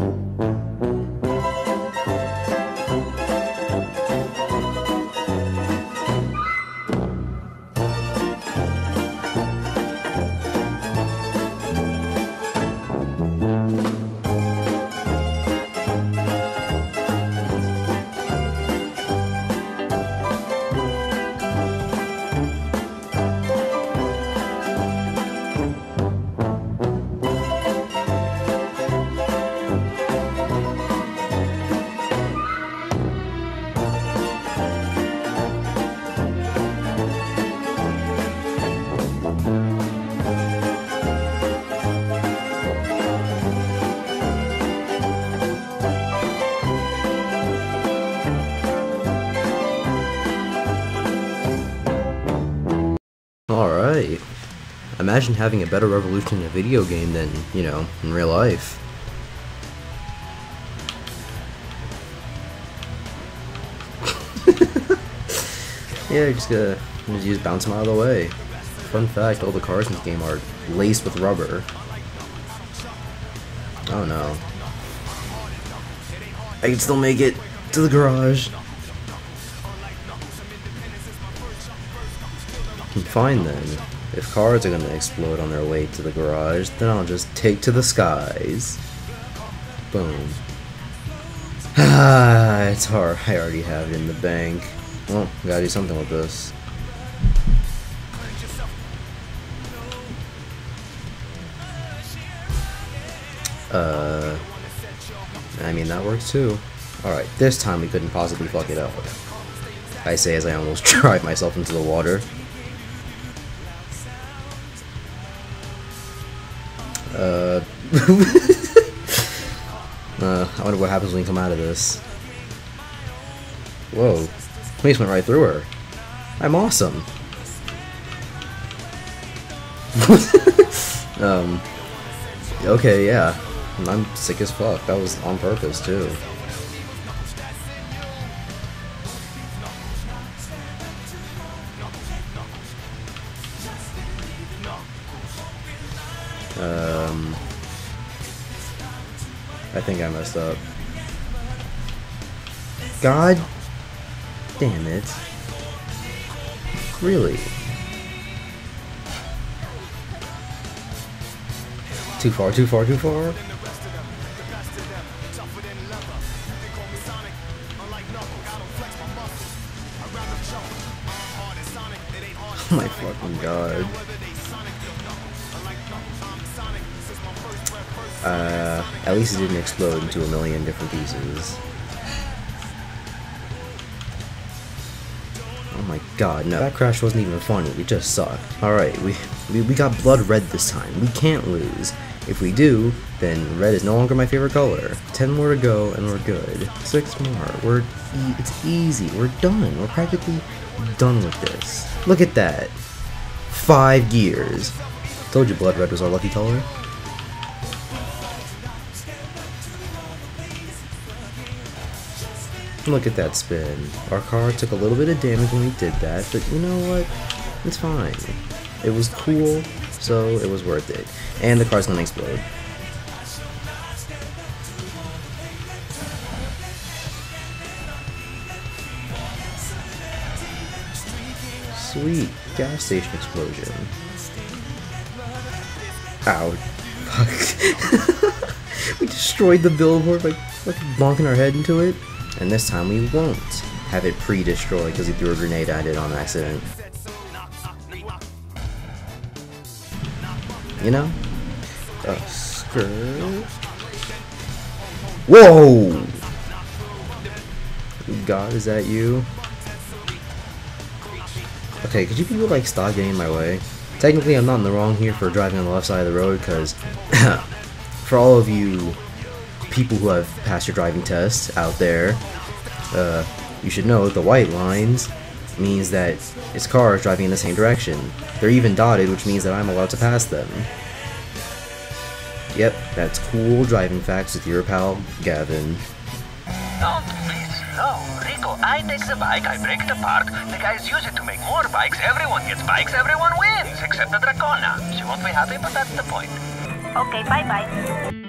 Alright. Imagine having a better revolution in a video game than, you know, in real life. yeah, just gotta just use bounce them out of the way. Fun fact, all the cars in this game are laced with rubber. Oh no. I can still make it to the garage. Fine then. If cars are gonna explode on their way to the garage, then I'll just take to the skies. Boom. Ah, it's hard. I already have it in the bank. Well, gotta do something with this. Uh, I mean, that works too. Alright, this time we couldn't possibly fuck it up. I say as I almost drive myself into the water. Uh, uh, I wonder what happens when you come out of this. Whoa, police went right through her. I'm awesome. um, okay, yeah. I'm sick as fuck. That was on purpose, too. Um, I think I messed up. God damn it. Really? Too far, too far, too far? Oh my fucking god. Uh, at least it didn't explode into a million different pieces. Oh my god, no, that crash wasn't even funny, it just sucked. Alright, we, we, we got blood red this time, we can't lose. If we do, then red is no longer my favorite color. 10 more to go and we're good. 6 more, we're, e it's easy, we're done, we're practically done with this. Look at that. 5 gears. Told you blood red was our lucky color. Look at that spin. Our car took a little bit of damage when we did that, but you know what? It's fine. It was cool, so it was worth it. And the car's gonna explode. Sweet. Gas station explosion. Ow. Fuck. we destroyed the billboard by fucking bonking our head into it. And this time we won't have it pre-destroyed because he threw a grenade at it on accident. You know? Uh, skirt. Whoa! God, is that you? Okay, could you people like stop getting in my way? Technically, I'm not in the wrong here for driving on the left side of the road because for all of you people who have passed your driving test out there, uh, you should know the white lines means that it's cars driving in the same direction. They're even dotted, which means that I'm allowed to pass them. Yep, that's cool driving facts with your pal, Gavin. Don't be slow. Rico, I take the bike, I break it apart, the guys use it to make more bikes, everyone gets bikes, everyone wins, except the Dracona. She won't be happy, but that's the point. Okay, bye-bye.